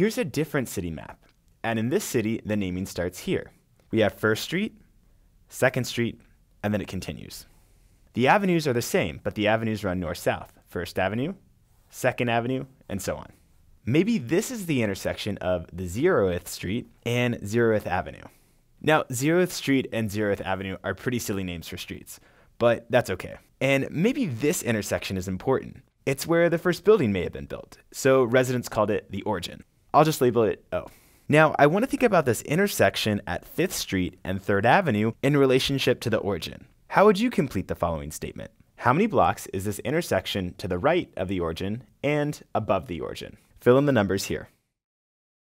Here's a different city map. And in this city, the naming starts here. We have First Street, Second Street, and then it continues. The avenues are the same, but the avenues run north south. First Avenue, Second Avenue, and so on. Maybe this is the intersection of the 0th Street and 0th Avenue. Now, 0th Street and 0th Avenue are pretty silly names for streets, but that's okay. And maybe this intersection is important. It's where the first building may have been built, so residents called it the origin. I'll just label it O. Now, I want to think about this intersection at 5th Street and 3rd Avenue in relationship to the origin. How would you complete the following statement? How many blocks is this intersection to the right of the origin and above the origin? Fill in the numbers here.